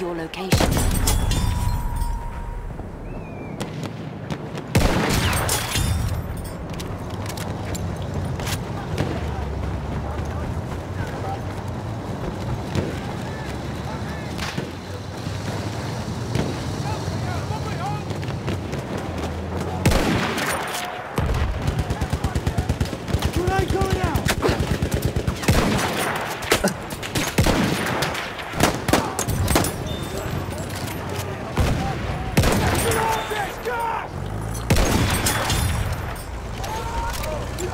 your location.